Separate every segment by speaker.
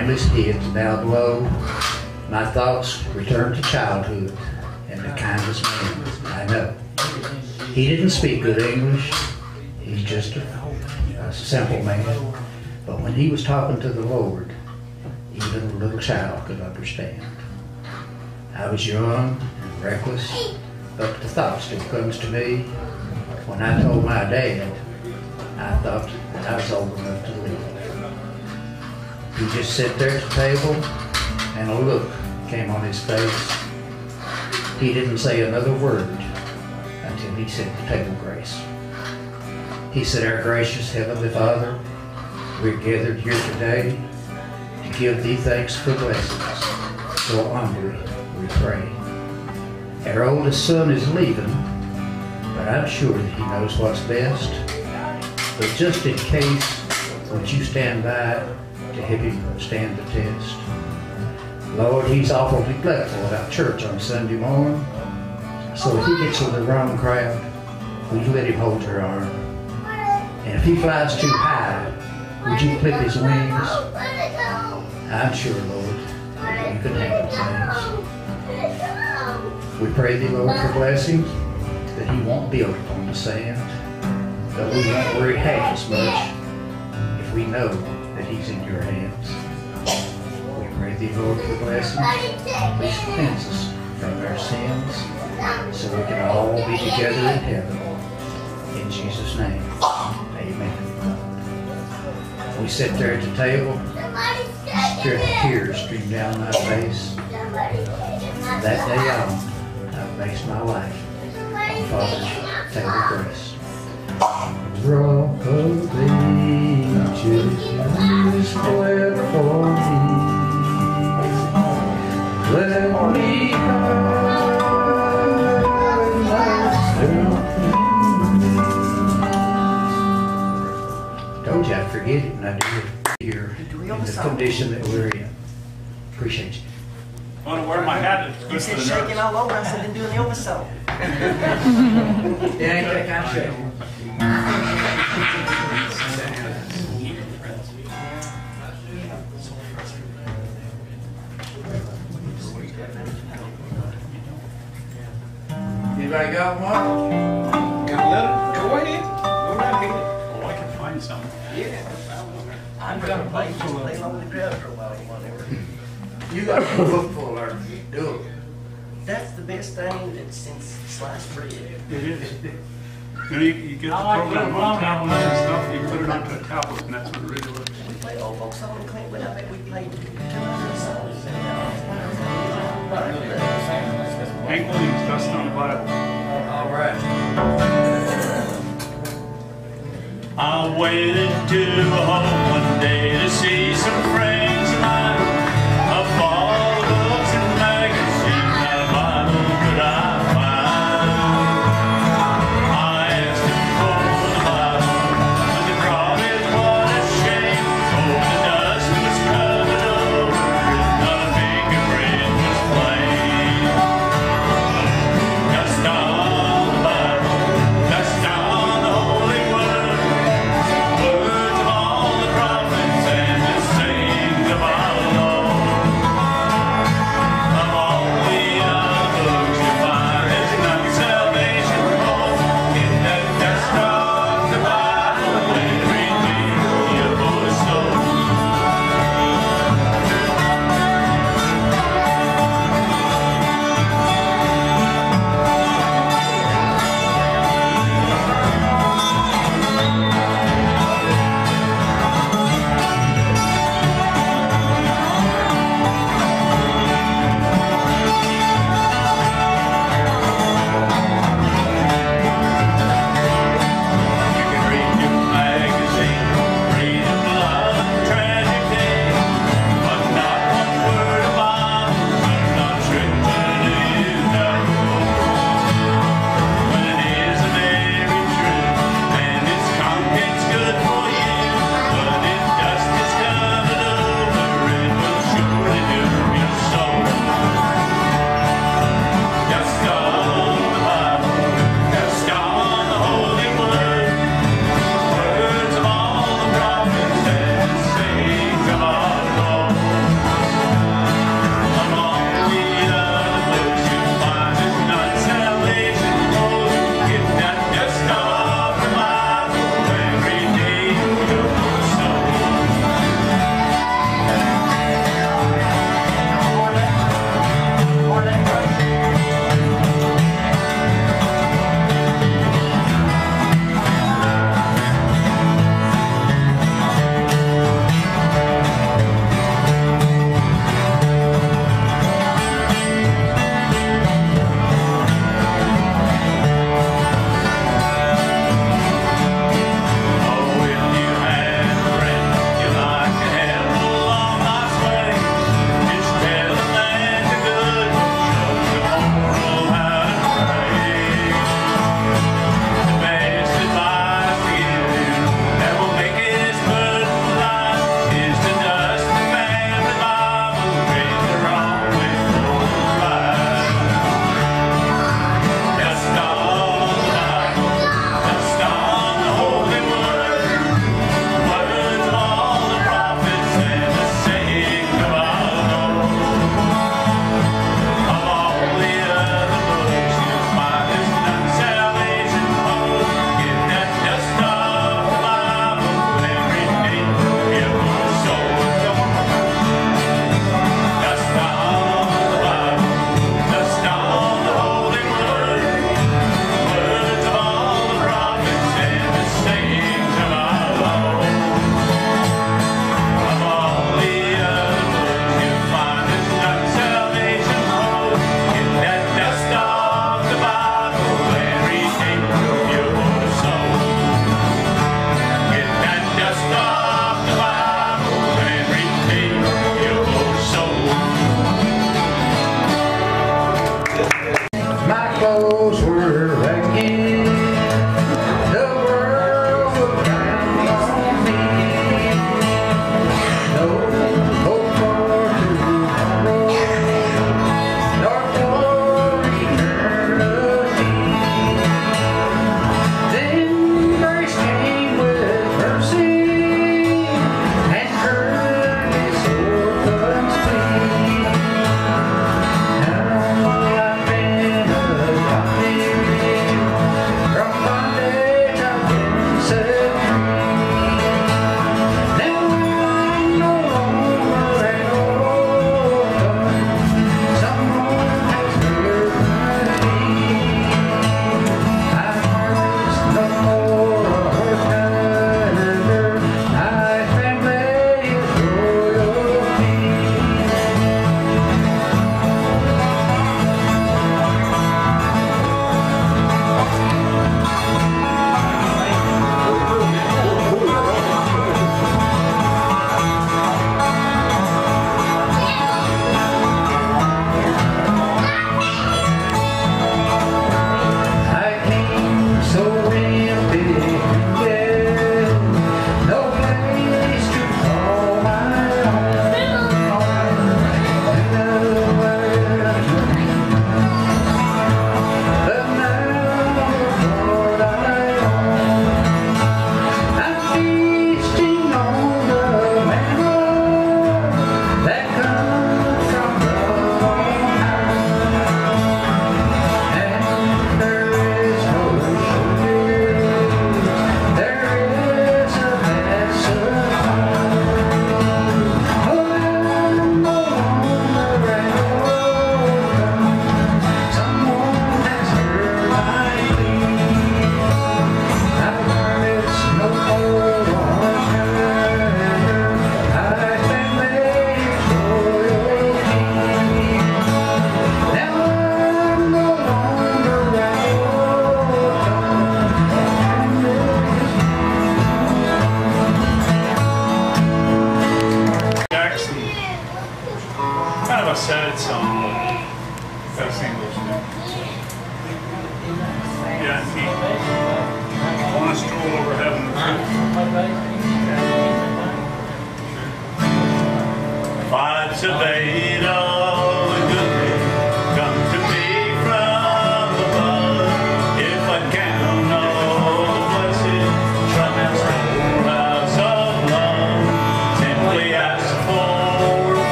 Speaker 1: family's kids bowed low, my thoughts return to childhood and the kindest man I know. He didn't speak good English. He's just a, a simple man. But when he was talking to the Lord, even a little child could understand. I was young and reckless, but the thought still comes to me. When I told my dad, I thought that I was old enough to leave. He just sat there at the table, and a look came on his face. He didn't say another word until he said the table grace. He said, Our gracious Heavenly Father, we're gathered here today to give thee thanks for blessings. So humbly we pray. Our oldest son is leaving, but I'm sure that he knows what's best. But just in case, would you stand by to help him stand the test? Lord, he's awful neglectful about church on Sunday morning. So if he gets in the wrong crowd, will you let him hold your arm? And if he flies too high, would you clip his wings? I'm sure, Lord, you can handle things. We pray thee, Lord, for blessings, that he won't build upon the sand, that we won't worry half as much if we know he's in your hands. We pray thee, Lord, for blessings. Please cleanse us from our sins so we can all be together in heaven. In Jesus' name, amen. We sit there at the table, tears stream down my face. That day on, I've based my life on Father's table grace. Rock of oh, ages, is fled for me. Let me hide myself Told you I'd forget it, and I did here in the condition that we're in. Appreciate you.
Speaker 2: I want to wear my hat. It's
Speaker 3: You said
Speaker 2: for the
Speaker 3: shaking
Speaker 2: nerves.
Speaker 3: all over, I said, been doing the oversaw.
Speaker 1: It ain't that kind of got one?
Speaker 4: Got a letter? Go ahead. Go right ahead.
Speaker 2: Oh, I can find some.
Speaker 4: Yeah.
Speaker 3: I'm gonna play, just play along the for a while, whatever.
Speaker 1: You got a book full there. Do it.
Speaker 3: That's the best thing that since sliced bread.
Speaker 2: It is. You know, you, you get the program on tablet and stuff, you put it onto a tablet, and that's what it really looks.
Speaker 3: We played old folks song in Cleveland, I bet we played two hundred songs.
Speaker 2: Hank Williams, Dust on the Bible.
Speaker 1: All right.
Speaker 2: I waited to home one day to see some friends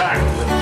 Speaker 2: back.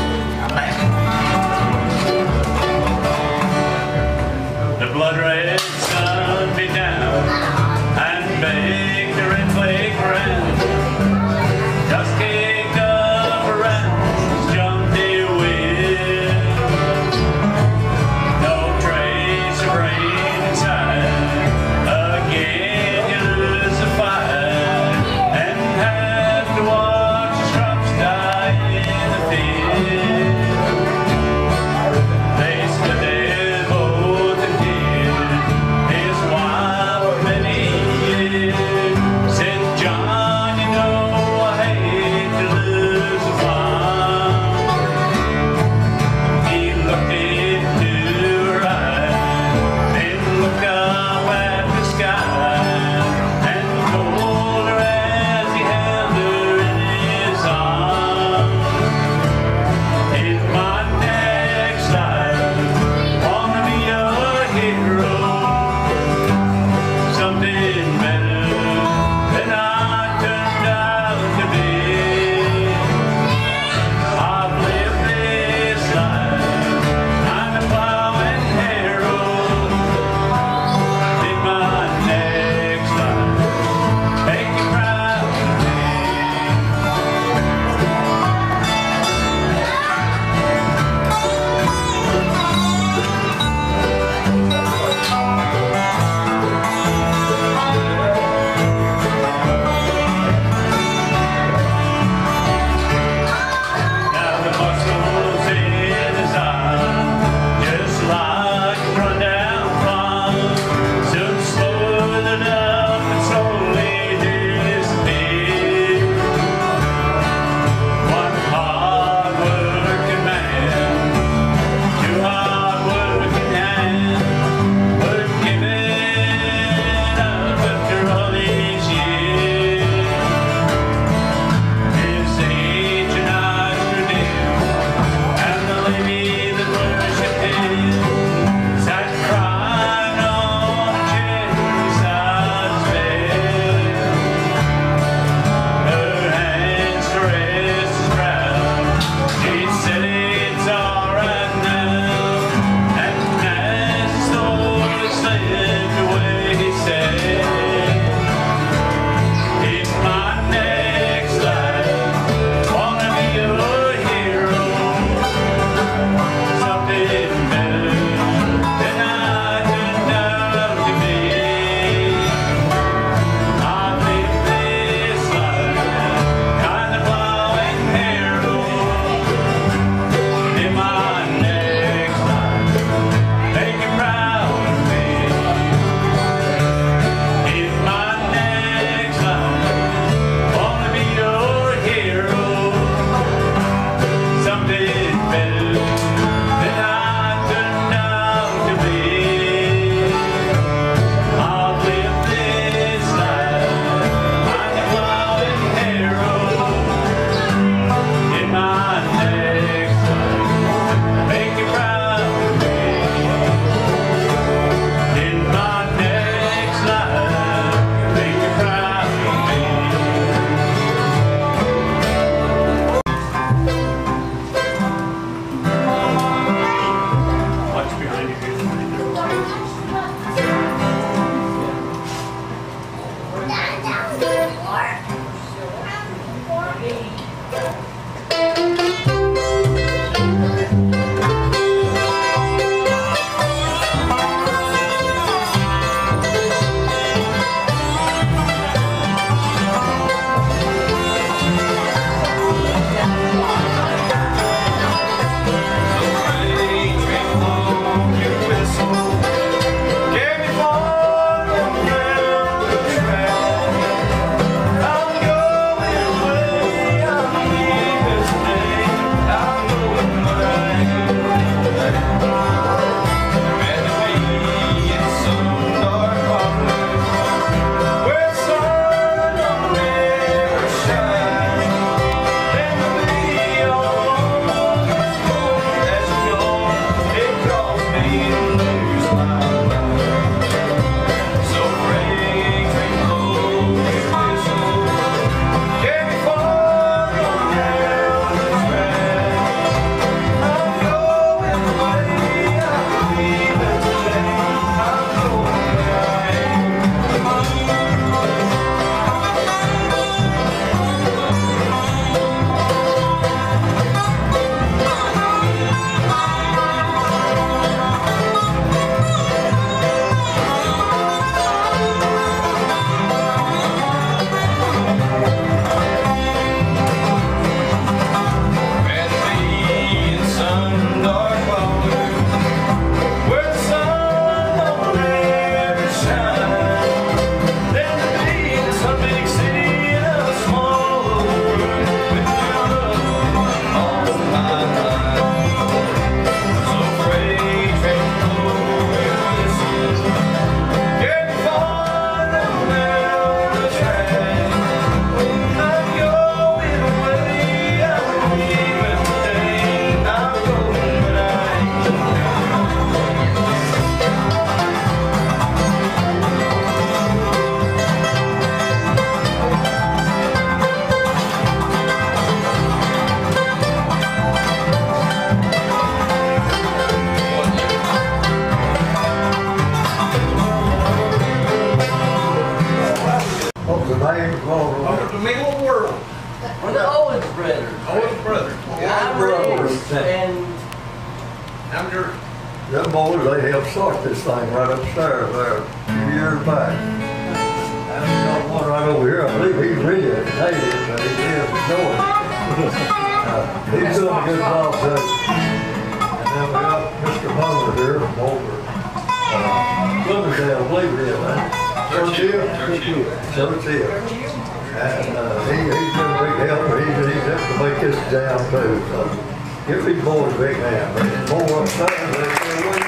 Speaker 5: Big there's more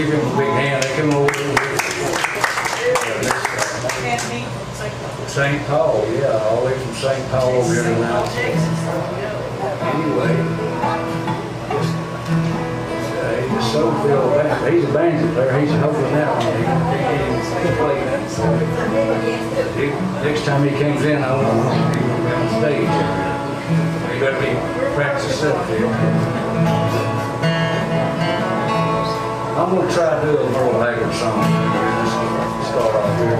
Speaker 1: Give him a big hand. They come over. St. Paul, yeah, all the way from St. Paul over here now. Anyway, just, he's so filled out. He's a bandit there. He's hoping out. He, he, next time he comes in, I want him on stage. He better be practicing up there. I'm going to try to do a Merle Haggard song. Start off here.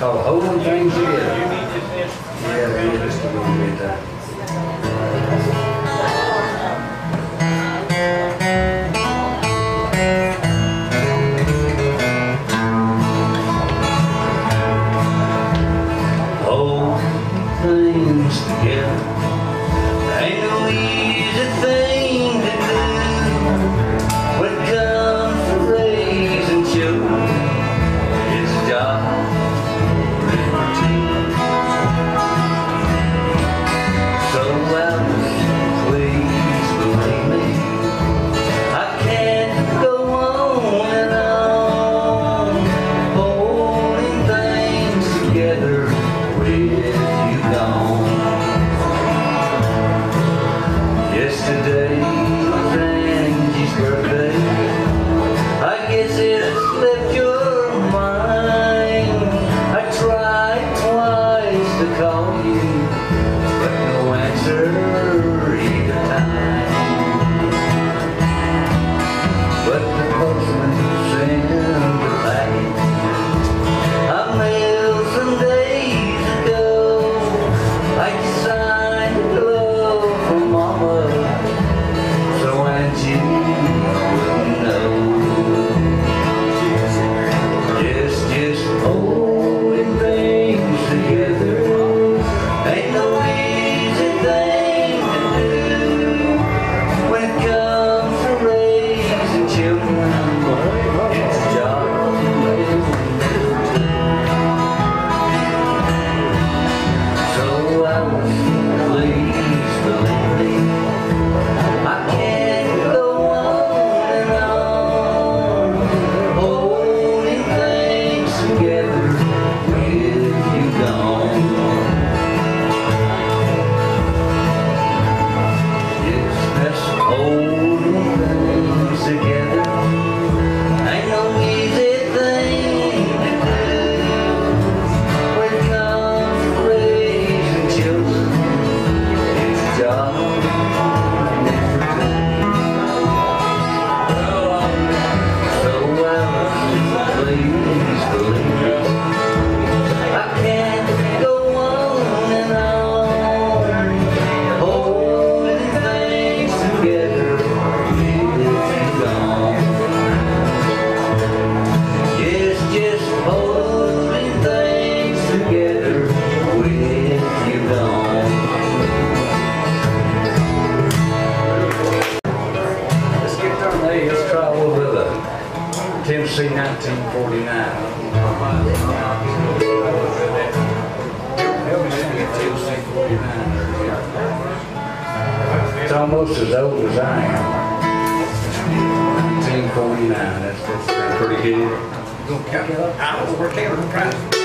Speaker 1: Called Holding Things In. Yeah, yeah, just a little bit. Uh, Nah, that's, that's uh, pretty good.
Speaker 3: Don't up. I don't work from.